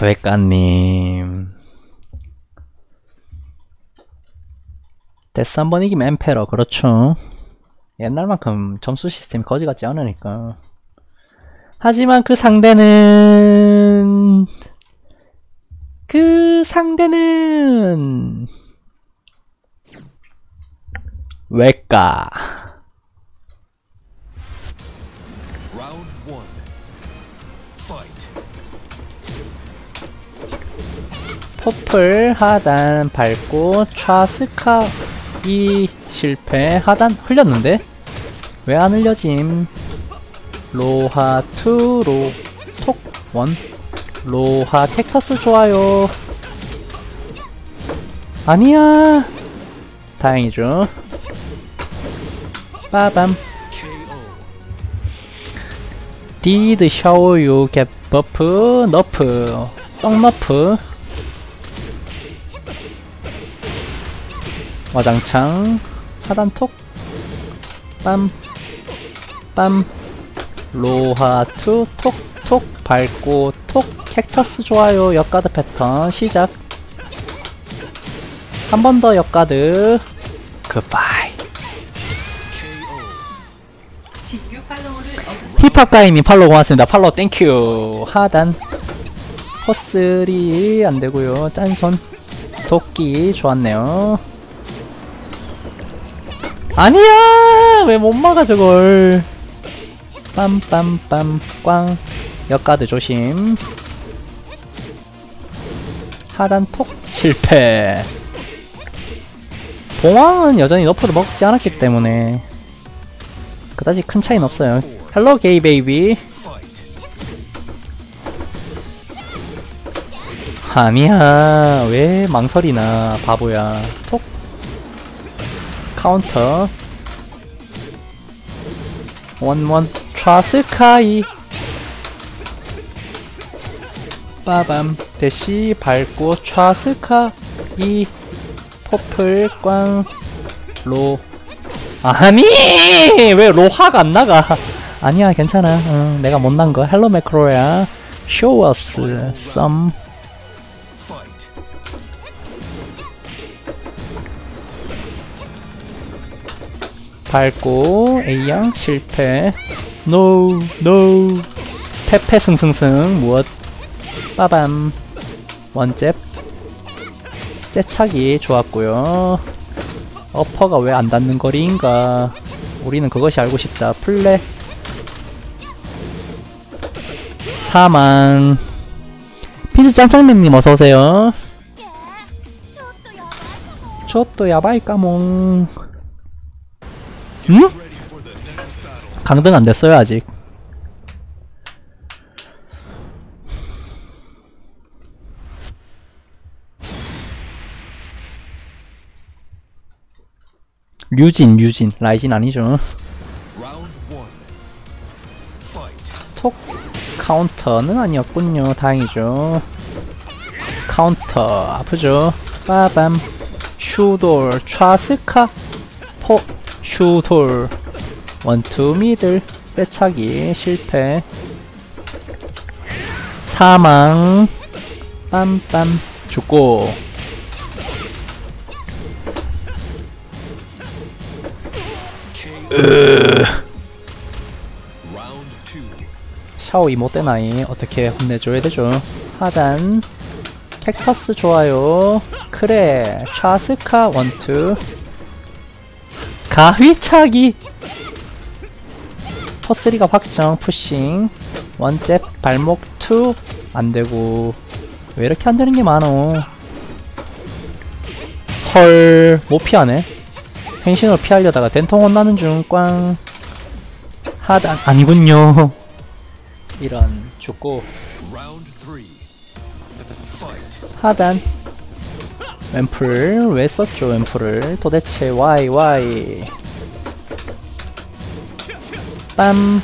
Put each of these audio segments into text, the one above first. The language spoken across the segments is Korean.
외까님. 데스 한 번 이기면 엠페러, 그렇죠. 옛날만큼 점수 시스템이 거지 같지 않으니까. 하지만 그 상대는, 그 상대는, 외까. 퍼플 하단 밟고 좌스카 이 실패 하단 흘렸는데? 왜 안 흘려짐? 로하 투로 톡원. 로하 텍사스 좋아요. 아니야. 다행이죠. 빠밤. 샤오유 get buff nerf. 떡 nerf 와장창 하단 톡 빰, 빰, 로하 two, 톡, 톡, 밟고, 톡, 캡터스 좋아요, 역가드 패턴, 시작. 한 번 더 역가드, goodbye. 힙합가이님 follow 고맙습니다. Follow thank you. 하단, four three 안되고요 짠손, 도끼 좋았네요. 아니야! 왜 못 막아, 저걸. 빰빰빰, 꽝. 역가드 조심. 하단 톡, 실패. 봉황은 여전히 nerf를 먹지 않았기 때문에. 그다지 큰 차이는 없어요. Hello gay baby. 아니야. 왜 망설이나, 바보야. 톡. 카운터. One one 트라스카이. 빠밤. 대시 밟고 트라스카 이 퍼플 꽝 로. 아니! 왜 로하가 안 나가? 아니야, 괜찮아. 응, 내가 못난 거. 헬로. Show us some 밟고 A양 실패. No No. 페페 승승승 무엇? 빠밤. One 잽. 째차기 좋았고요. upper가 왜 안 닿는 거리인가? 우리는 그것이 알고 싶다. 플레. 사망. 피스 짱짱맨님 어서오세요. ちょっと やばい かも 응? 강등 안 됐어요 아직. 류진 류진 라이진 아니죠. 톡 카운터는 아니었군요. 다행이죠. 카운터 아프죠. 빠밤 슈돌 좌스카 four 슈돌 one two middle 빼차기 실패. 사망. 빰빰. 죽고. Round two. 샤오 이모 때나이 어떻게 혼내줘야 되죠? 하단. 캡터스 좋아요. 크레. 차스카 원투 가위차기. 퍼스리가 확정 푸싱. One 잽 발목 two. 안되고. 왜 이렇게 안되는 게 많어? 헐 못 피하네. 펜신으로 피하려다가 된통 혼나는 중꽝. 하단 아니군요. 이런 죽고. 하단 앰플 왜 썼죠 앰플을? 도대체 why why? 빰.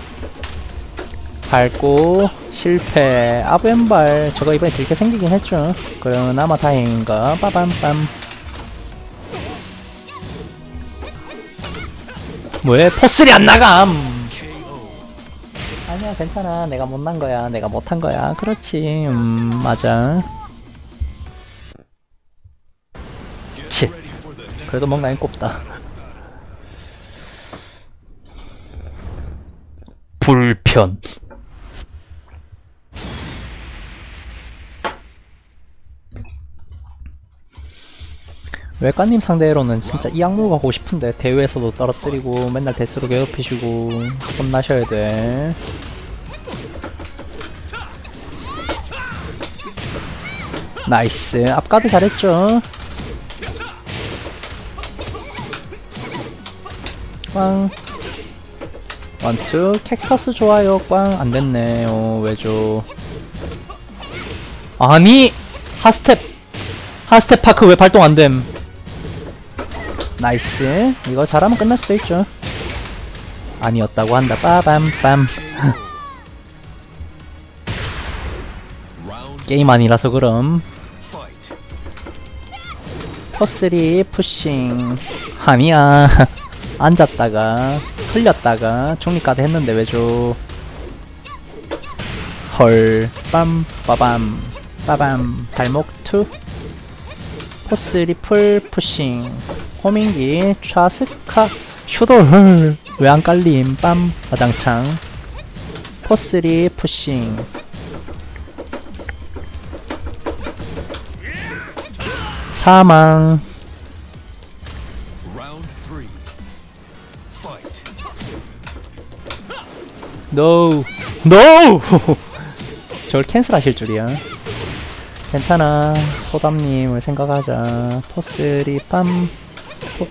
밟고 실패. 아부엠발 저거 이번에 들게 생기긴 했죠. 그러나마 다행인가? 빠밤빰. 뭐해 포스리 안 나감? 아니야 괜찮아. 내가 못난 거야. 내가 못한 거야. 그렇지. 음 맞아 next 그래도 먹나인 꼽다. 불편. 외과님 상대로는 진짜 이 악물 가고 싶은데 대회에서도 떨어뜨리고 맨날 데스로 괴롭히시고 혼나셔야 돼. Nice. 앞가드 잘했죠 꽝. One two. 캡터스 좋아요. 꽝. 안됐네 어 왜죠? 아니! 하스텝. 하스텝 파크 왜 발동 안됨? Nice. 이거 잘하면 끝날 수도 있죠. 아니었다고 한다. 빠밤빰. 게임 아니라서 그럼. Four three pushing. 아니야 앉았다가 흘렸다가 중립까지 했는데 왜죠 헐 빰 빠밤 빠밤 발목 two. Four three 풀 pushing. Homing기 좌스카 슈돌. 왜 안 깔림? 빰 화장창. 포스리 푸싱. 사망 No, no. 저걸 캔슬하실 줄이야. 괜찮아. 소담님을 생각하자. 포스리 빰. 포.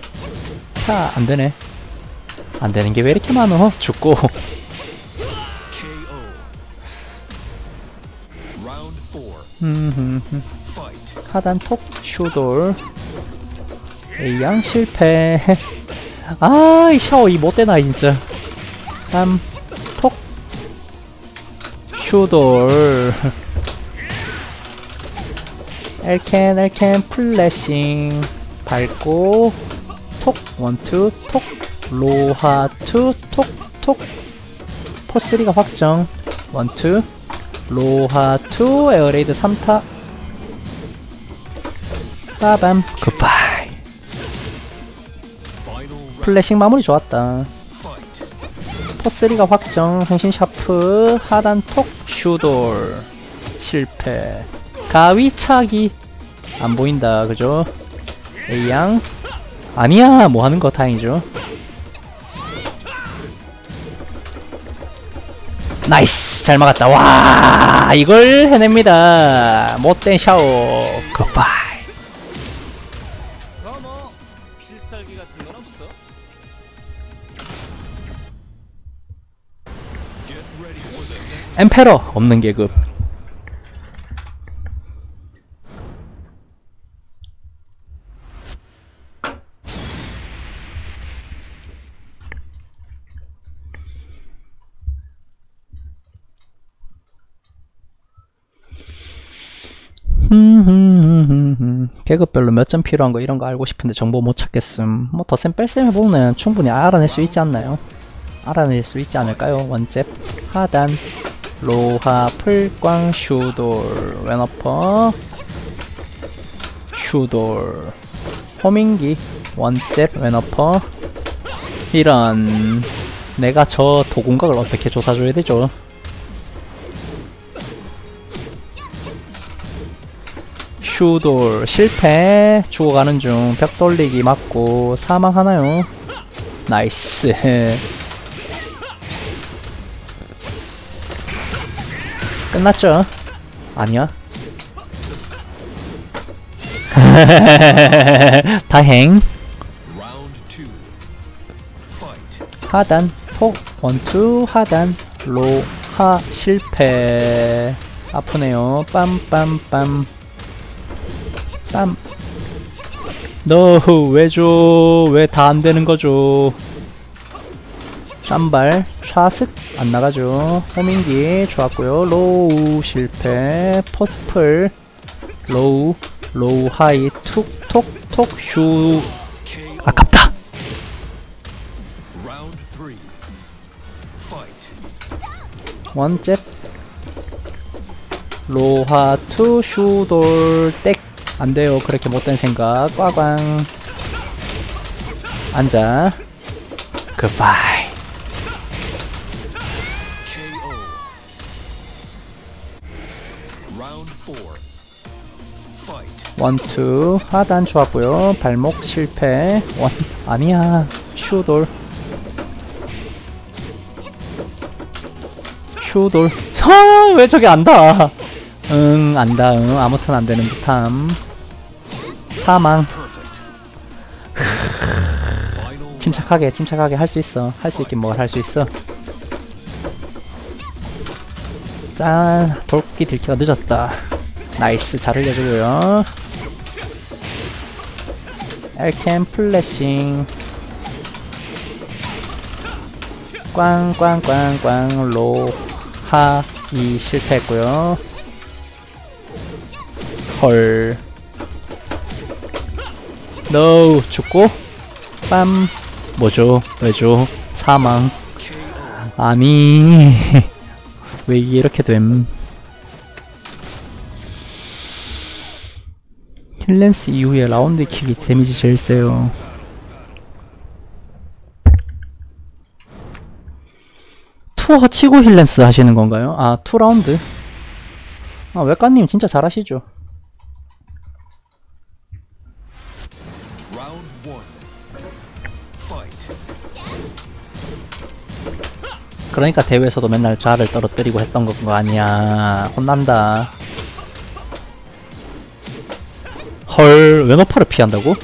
타. 안 되네. 안 되는 게 왜 이렇게 많어? 죽고. 하단 톡 슈돌. A양 실패. 아, 이 샤워 이 못되나 진짜. 빰. 톡. 슈돌. 엘켄 엘켄 플래싱. 밟고 톡 원투 톡. 로하 투톡톡. 포스리가 확정. 원투. 로하 투. 에어레이드 3타. 빠밤. Goodbye. 플래싱 마무리 좋았다. Fight. Four three가 확정. 행신 샤프 하단 톡 슈돌. 실패. 가위차기. 안 보인다 그죠? A양. 아니야 뭐 하는 거 다행이죠. Nice! 잘 막았다. 와 이걸 해냅니다. 못된 샤오 굿바 엠페러 없는 계급. 계급별로 몇 점 필요한 거 이런 거 알고 싶은데 정보 못 찾겠음 뭐더쌤 뺄셈 해보면 충분히 알아낼 수 있지 않나요? 알아낼 수 있지 않을까요? 원잽 하단 로하 풀광 슈돌 왼어퍼 슈돌 호밍기 원잽 왼어퍼 이런 내가 저 도공각을 어떻게 조사줘야 되죠? 슈돌 실패 죽어가는 중 벽 돌리기 맞고 사망하나요? 나이스 끝났죠? 아니야? 다행. 하단 톡 원투 하단 로 하 실패. 아프네요. 빰빰빰. 빰. 너 왜죠 왜 다 안되는 거죠 쌈발 좌슥 안 나가죠. 호밍기 좋았고요. 로우 실패. 퍼플. 로우 로우 하이. 툭톡톡 KO. 아깝다. 원잽. 로하 투 슈돌 땡. 안돼요. 그렇게 못된 생각. 꽝꽝 앉아. 굿바이 원투 하단 좋았고요. 발목 실패. 원 아니야. 슈돌. 슈돌. 아왜 저게 안다 응 안다 응 아무튼 안되는 듯함. 사망. 침착하게 침착하게 할 수 있어. 할 수 있긴 뭘 할 수 있어. 짠. 돌기 들키가 늦었다. nice. 잘 흘려주고요 엘캠 flashing 꽝꽝꽝꽝 로하 이 실패했고요. 헐. 노 죽고. 빰. 뭐죠? 왜죠? 사망. 아니 왜 이렇게 됨 힐렌스 이후에 라운드 킥이 데미지 제일 세요 투어 치고 heel lance 하시는 건가요? 아, two 라운드? 아, 웨까님 진짜 잘하시죠? 그러니까 대회에서도 맨날 좌를 떨어뜨리고 했던 거 아니야. 혼난다. 헐, 왼어퍼를 피한다고?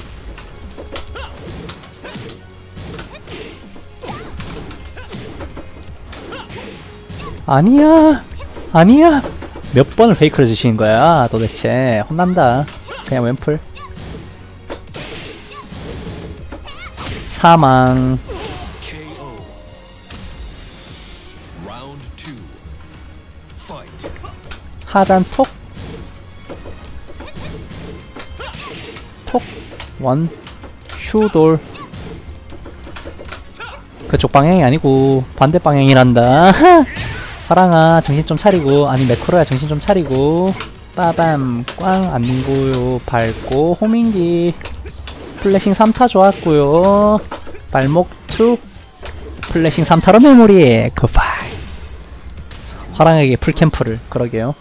아니야. 아니야. 몇 번을 페이크를 주시는 거야, 도대체. 혼난다. 그냥 왼풀. 사망. 하단 톡. 톡. 원. 슈돌. 그쪽 방향이 아니고 반대 방향이란다. 화랑아 정신 좀 차리고 아니 매크로야 정신 좀 차리고 빠밤 꽝 안고요 밟고 호밍기 플래싱 3타 좋았고요 발목 툭 플래싱 3타로 메모리 굿바이 화랑에게 풀캠프를 그러게요.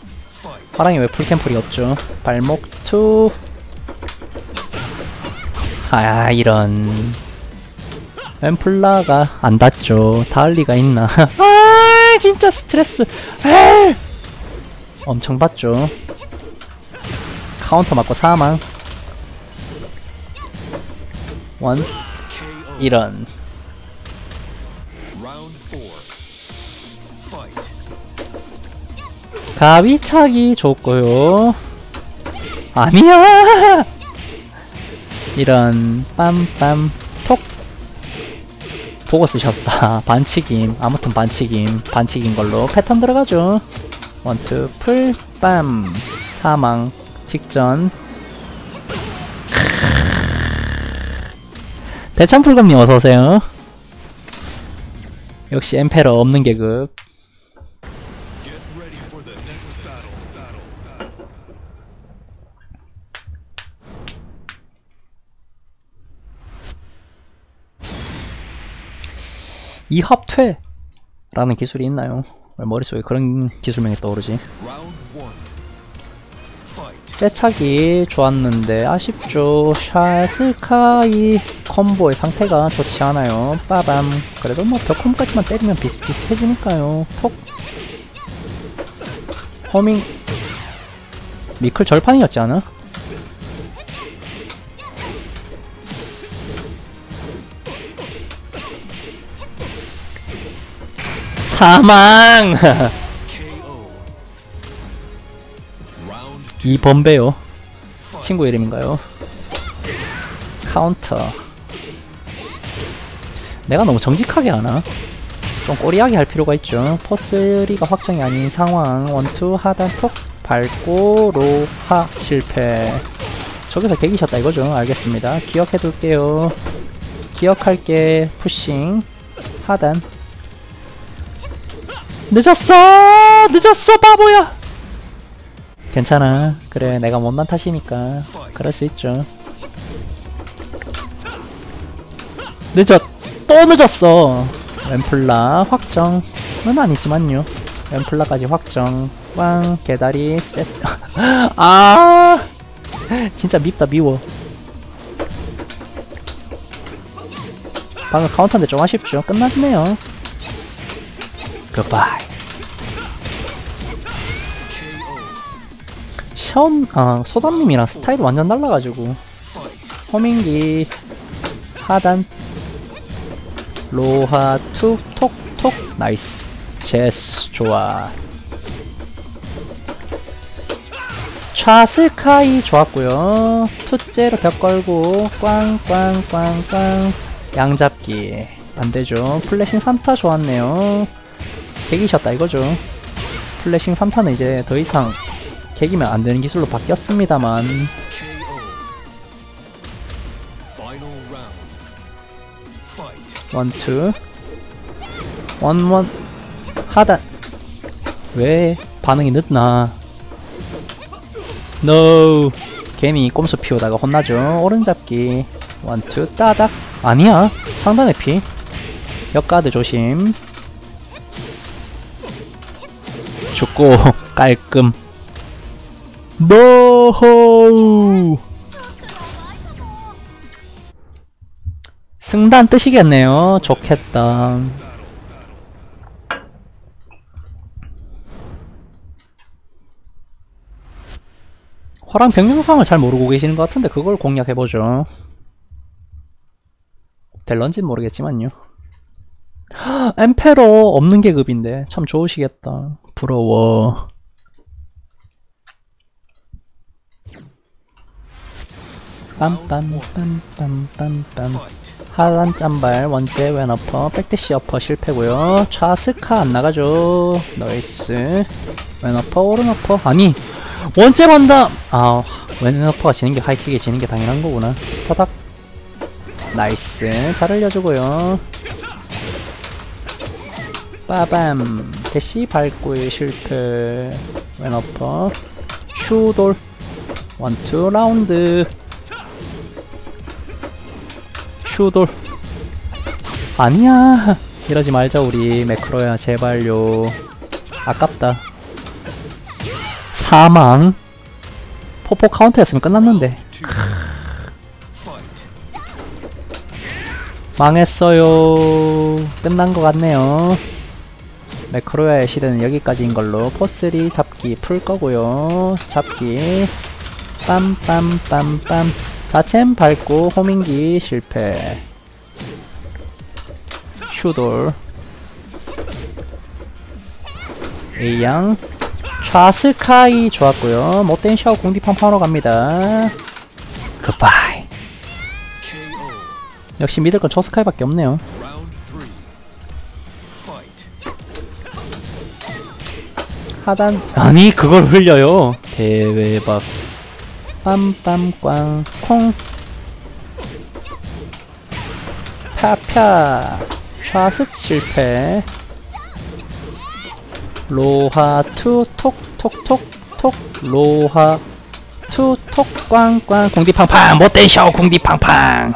화랑이 왜 풀캠플이 없죠? 발목 투. 아 이런. 앰플라가 안 닿죠. 닿을 리가 있나? 아 진짜 스트레스. 에이! 엄청 받죠. 카운터 맞고 사망. one. 이런. 가위차기 좋고요. 아니야. 이런 빰빰 톡 보고 쓰셨다. 반칙임. 아무튼 반칙임. 반칙인 걸로 패턴 들어가죠. 원투 풀빰 사망 직전. 대참풀검님 어서 오세요. 역시 엠페러 없는 계급. 이합퇴라는 기술이 있나요? 왜 머릿속에 그런 기술명이 떠오르지? 떼차기 좋았는데 아쉽죠. 샤스카이 콤보의 상태가 좋지 않아요. 빠밤. 그래도 뭐 벽홈까지만 때리면 비슷비슷해지니까요. 톡. 허밍. 미클 절판이었지 않아? 사망! 이 범배요. 친구 이름인가요? 카운터. 내가 너무 정직하게 하나? 좀 꼬리하게 할 필요가 있죠. 포스리가 확정이 아닌 상황. 원투 하단 톡 밟고 로하 실패. 저기서 개기셨다 이거죠. 알겠습니다. 기억해둘게요. 기억할게. 푸싱 하단 늦었어! 늦었어 바보야! 괜찮아. 그래 내가 못난 탓이니까. 그럴 수 있죠. 늦었 또 늦었어. 앰플라 확정은 아니지만요. 앰플라까지 확정. 꽝 개다리 셋 아! 진짜 밉다 미워. 방금 카운터인데 좀 아쉽죠. 끝났네요 goodbye 션, 아, 소담님이랑 스타일이 완전 달라가지고. homing기 하단 로하 two 톡 톡. nice. 제스 좋아. 좌스카이 좋았고요. 투째로 벽 걸고 꽝꽝꽝꽝. 양잡기. 안되죠. flashing 3타 좋았네요 개기셨다 이거죠. flashing 3타는 이제 더 이상 개기면 안 되는 기술로 바뀌었습니다만. one two. one one. 하단 왜 반응이 늦나? 노 괜히 꼼수 피우다가 혼나죠. 오른잡기. 원투. 따닥. 아니야. 상단의 피. 역가드 조심 죽고 깔끔 노호 승단 뜨시겠네요. 좋겠다. 화랑 변경상을 잘 모르고 계시는 것 같은데 그걸 공략해보죠. 될런진 모르겠지만요. 엠페러 없는 계급인데 참 좋으시겠다. 부러워. 빰빰빰빰빰빰빰 Fight. 하단 짬발 원제 왼어퍼 백대시 어퍼 실패고요. 좌스카 안 나가죠. 나이스. 왼어퍼 오른어퍼. 아니 원제 반다. 아 왼어퍼가 지는 게 하이킥이 지는 게 당연한 거구나. 타닥. 나이스. 잘 알려주고요. 빠밤 대시 밟고의 실패. 왼어퍼 슈돌. one two. 라운드. 슈돌. 아니야. 이러지 말자 우리. 매크로야 제발요. 아깝다. 사망. 포포 카운터였으면 끝났는데. Two. Fight. 망했어요. 끝난 것 같네요 매크로야의 시대는 여기까지인 걸로 포스리 잡기 풀 거고요. 잡기. 빰빰빰빰. 자챔 밟고 호밍기 실패. 슈돌. A양. 좌스카이 좋았고요. 못된 샤오 공디팡팡하러 갑니다. 굿바이. 역시 믿을 건 조스카이밖에 없네요 하단. 아니 그걸 흘려요. 대박 빰빰꽝 콩. 펴펴 좌습 실패. 로하 투 톡톡톡톡. 로하 투 톡 꽝꽝. 공디팡팡. 못된 샤오 공디팡팡.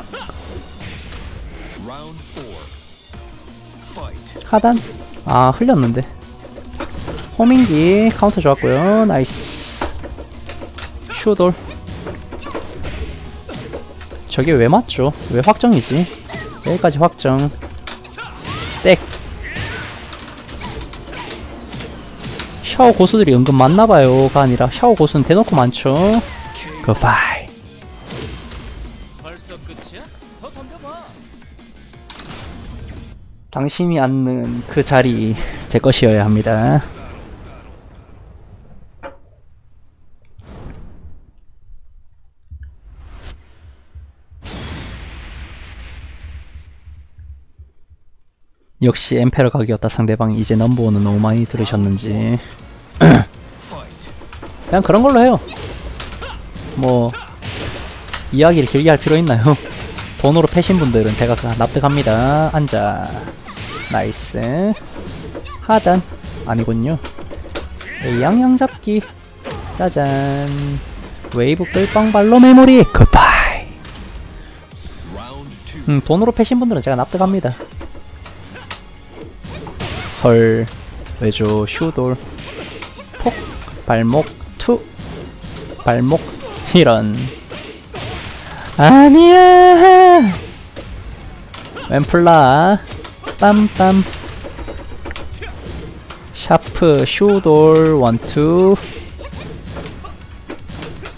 하단. 아 흘렸는데 호밍기 카운터 좋았고요. 나이스. 슈돌. 저게 왜 맞죠? 왜 확정이지? 여기까지 확정. 땡. 샤오 고수들이 은근 많나봐요가 아니라 샤오 고수는 대놓고 많죠. 굿바이. 당신이 앉는 그 자리 제 것이어야 합니다 역시 엠페러 각이었다 상대방이 이제 넘버원은 너무 많이 들으셨는지. 그냥 그런 걸로 해요 뭐 이야기를 길게 할 필요 있나요? 돈으로 패신 분들은 제가 그냥 납득합니다 앉아 나이스 하단 아니군요. 네, 양양 잡기. 짜잔. 웨이브 끌빵발로 메모리. 굿바이. 음, 돈으로 패신 분들은 제가 납득합니다. 헐, 왜죠? 슈돌, 폭, 발목, two, 발목, 이런. 아니야! 왼플라, 빰빰. 샤프, 슈돌, one two.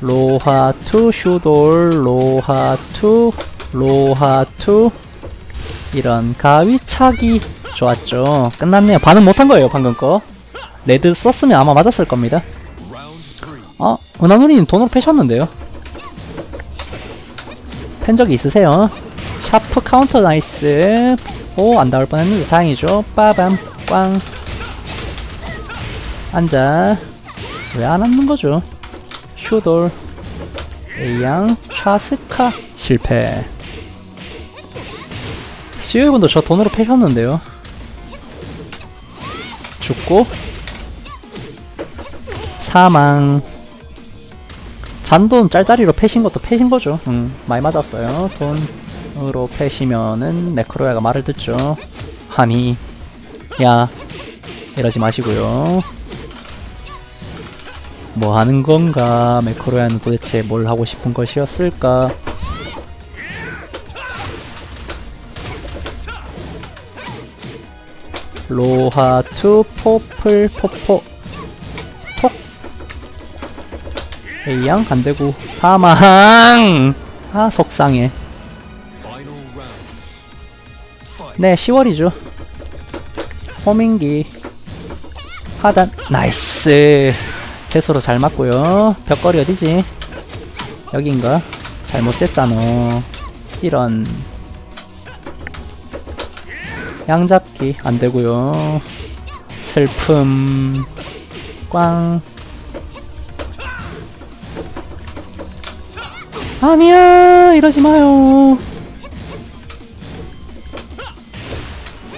로하 two, 슈돌, 로하 two, 로하 two. 이런 가위차기 좋았죠. 끝났네요. 반응 못한 거예요, 방금 거. red 썼으면 아마 맞았을 겁니다. 어, 은하누리님 돈으로 패셨는데요. 팬 적이 있으세요? 샤프 카운터 nice. 오, 안 닿을 뻔했는데 다행이죠. 빠밤, 꽝. 앉아. 왜 안 앉는 거죠? 슈돌. A양, 차스카, 실패. 시우분도 저 돈으로 패셨는데요. 죽고, 사망. 잔돈 짤짤이로 패신 것도 패신 거죠. 음, 많이 맞았어요. 돈으로 패시면은 네크로야가 말을 듣죠. 아니, 야, 이러지 마시고요. 뭐 하는 건가? 매크로야는 도대체 뭘 하고 싶은 것이었을까? 로하 two 포플 포포 톡. A양 안되고 사망! 아 속상해. 네 10월이죠. homing기. 하단. nice. 재수로 잘 맞고요. 벽걸이 어디지? 여긴가? 잘못 쟀잖아 이런 양잡기 안되고요. 슬픔. 꽝. 아니야! 이러지 마요.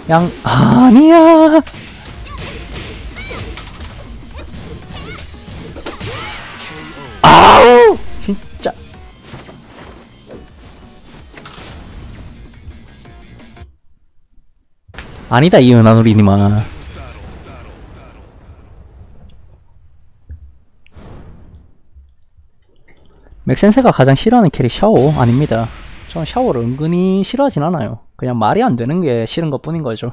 양 아니야 아니다 이 은하누리님아. 맥센세가 가장 싫어하는 캐릭 샤오 아닙니다. 저는 샤오를 은근히 싫어하진 않아요. 그냥 말이 안 되는 게 싫은 것 뿐인 거죠.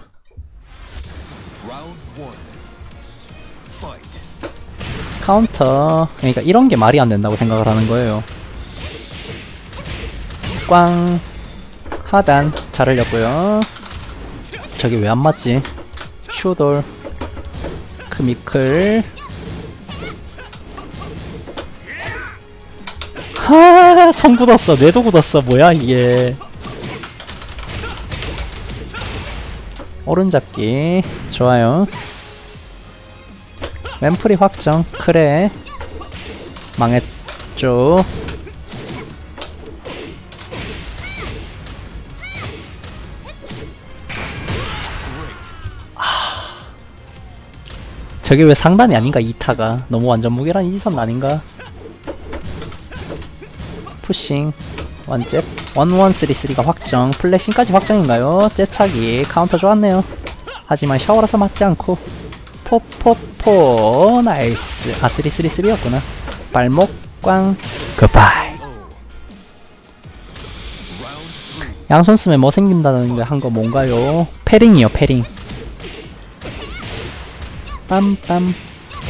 카운터. 그러니까 이런 게 말이 안 된다고 생각을 하는 거예요. 꽝. 하단. 잘 흘렸고요 저기 왜안 맞지 슈돌 크미클 하, 손 굳었어. 뇌도 굳었어. 뭐야, 이게. 오른 잡기. 좋아요. 왼풀이 확정. 그래. 망했죠. 저게 왜 상단이 아닌가, 이타가. 너무 완전 무게란 이선 아닌가? 푸싱. 원잽. 1133가 확정. 플래싱까지 확정인가요? 째차기. 카운터 좋았네요. 하지만 샤워라서 맞지 않고. 포포포. 나이스. 아 333였구나. 발목 꽝. 굿바이. 양손 쓰면 뭐 생긴다는 게한거 뭔가요? 패링이요 패링 빰빰.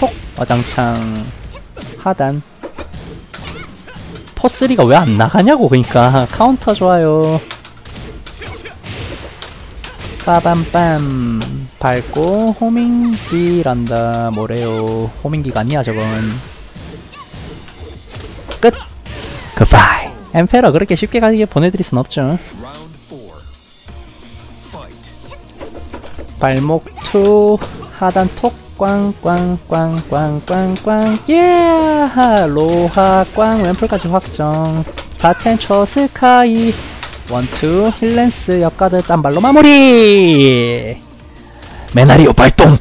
톡 와장창 하단. four3가 왜 안 나가냐고 그니까. 카운터 좋아요. 빠밤빰. 밟고 homing기란다. 뭐래요? homing기가 아니야 저건. 끝. goodbye emperor 그렇게 쉽게 가게 보내드릴 순 없죠. 발목 투 하단 톡 꽝꽝꽝꽝꽝꽝꽝 예 로하 꽝. 앰플까지 확정. 자첸 초스카이. 원투 힐렌스 역가드 짬발로 마무리! 메나리오 발동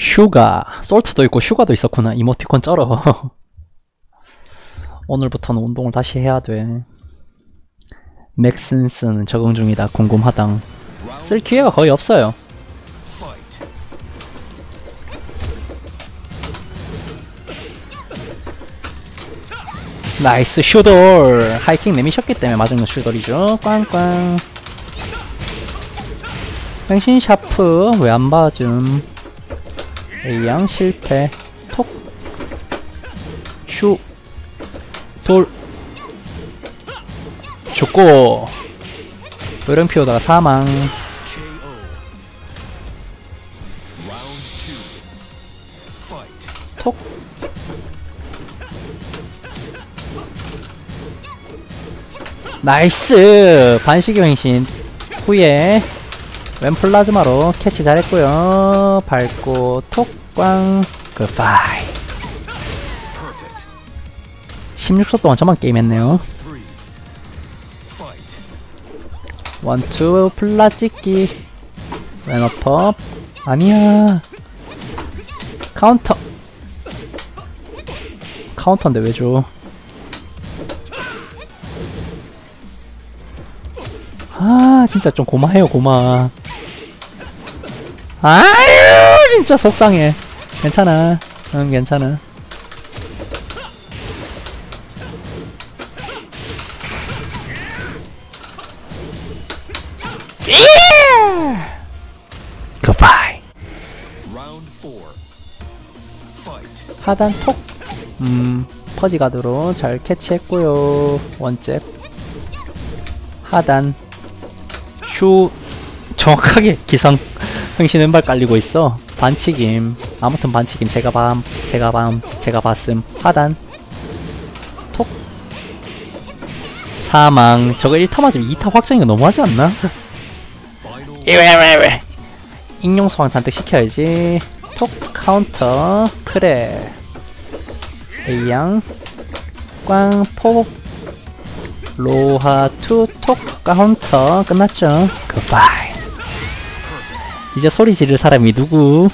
슈가 솔트도 있고 슈가도 있었구나. 이모티콘 쩔어. 오늘부터는 운동을 다시 해야 돼. 맥슨슨 적응 중이다. 궁금하당. 쓸 기회가 거의 없어요. 나이스 슈돌. 하이킹 내미셨기 때문에 맞은 건 슈돌이죠. 꽝꽝. 행신 샤프 왜 안 맞음 A양 실패. 톡슈돌. 죽고. 의령 피우다가 사망. 톡. nice! 반시교 행신. 후에 왼 플라즈마로 캐치 잘했고요. 밟고 톡꽝 goodbye 16초 동안 저만 게임했네요. one two 플라 찍기. 왼어퍼 아니야. 카운터. 카운터인데 왜 줘? 아 진짜 좀 고마해요 고마 아유 진짜 속상해 괜찮아 응 괜찮아. 하단 톡. 음, 퍼지 가드로 잘 캐치했고요. 원잽. 하단. 슈. 정확하게 기상. 흥신 왼발 깔리고 있어. 반칙임. 아무튼 반칙임. 제가 밤, 제가 밤, 제가 봤음. 하단. 톡. 사망. 저거 1타 맞으면 2타 확정인 거 너무하지 않나? 이왜왜왜 익룡 소환 잔뜩 시켜야지 톡 카운터 그래 A양 꽝포 로하 투 톡 카운터 끝났죠 굿바이 이제 소리 지를 사람이 누구